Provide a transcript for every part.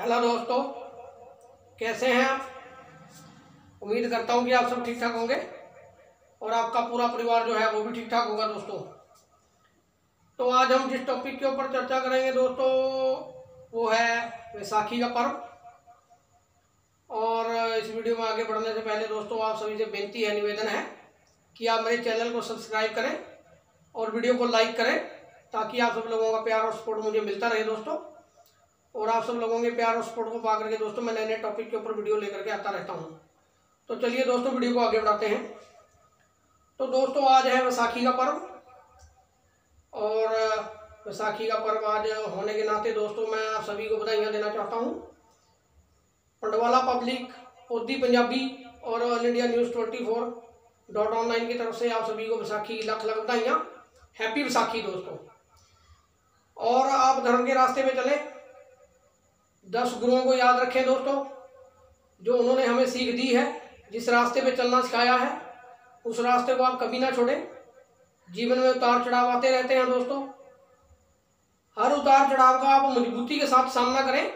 Hello दोस्तों, कैसे हैं आप? उम्मीद करता हूँ कि आप सब ठीक ठाक होंगे और आपका पूरा परिवार जो है वो भी ठीक ठाक होगा दोस्तों। तो आज हम जिस टॉपिक के ऊपर चर्चा करेंगे दोस्तों, वो है वैसाखी का पर्व। और इस वीडियो में आगे बढ़ने से पहले दोस्तों, आप सभी से बेनती है, निवेदन है कि आप मेरे चैनल को सब्सक्राइब करें और वीडियो को लाइक करें ताकि आप सब लोगों का प्यार और सपोर्ट मुझे मिलता रहे दोस्तों। और आप सब लोगों के प्यार और सपोर्ट को पा करके दोस्तों मैं नए नए टॉपिक के ऊपर वीडियो लेकर के आता रहता हूँ। तो चलिए दोस्तों वीडियो को आगे बढ़ाते हैं। तो दोस्तों आज है वैसाखी का पर्व और वैसाखी का पर्व आज होने के नाते दोस्तों मैं आप सभी को बधाइयाँ देना चाहता हूँ। पंडवाला पब्लिक ओदी पंजाबी और all India news twenty four dot online की तरफ़ से आप सभी को वैसाखी लख लख बधाइयाँ। हैप्पी विसाखी दोस्तों। और आप धर्म के रास्ते पे चलें। दस गुरुओं को याद रखें दोस्तों, जो उन्होंने हमें सीख दी है, जिस रास्ते पे चलना सिखाया है, उस रास्ते को आप कभी ना छोड़ें। जीवन में उतार चढ़ाव आते रहते हैं दोस्तों। हर उतार चढ़ाव का आप मजबूती के साथ सामना करें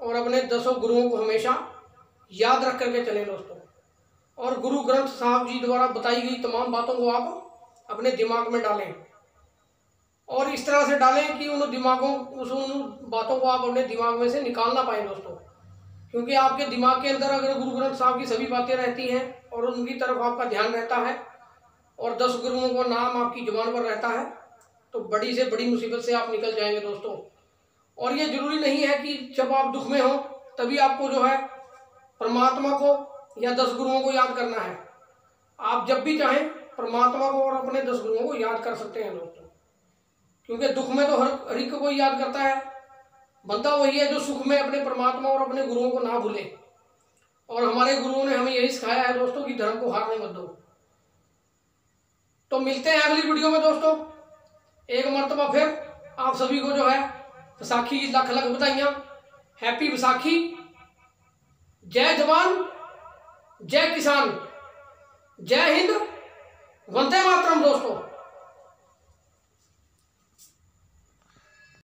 और अपने दसों गुरुओं को हमेशा याद रख करके चलें दोस्तों। और गुरु ग्रंथ साहब जी द्वारा बताई गई तमाम बातों को आप अपने दिमाग में डालें। और इस तरह से डालें कि उन दिमागों, उस उन बातों को आप अपने दिमाग में से निकाल ना पाए दोस्तों। क्योंकि आपके दिमाग के अंदर अगर गुरु ग्रंथ साहब की सभी बातें रहती हैं और उनकी तरफ़ आपका ध्यान रहता है और दस गुरुओं का नाम आपकी ज़ुबान पर रहता है तो बड़ी से बड़ी मुसीबत से आप निकल जाएँगे दोस्तों। और ये ज़रूरी नहीं है कि जब आप दुख में हो, तभी आपको जो है परमात्मा को या दस गुरुओं को याद करना है। आप जब भी चाहें, परमात्मा को और अपने दस गुरुओं को याद कर सकते हैं दोस्तों। क्योंकि दुख में तो हर हर एक को याद करता है। बंदा वही है जो सुख में अपने परमात्मा और अपने गुरुओं को ना भूले। और हमारे गुरुओं ने हमें यही सिखाया है दोस्तों कि धर्म को हारने मत दो। तो मिलते हैं अगली वीडियो में दोस्तों। एक मरतबा फिर आप सभी को जो है विसाखी की लख लख बधाइयाँ। हैप्पी विसाखी। जय जवान, जय किसान, जय हिंद। वंदे मातरम दोस्तों।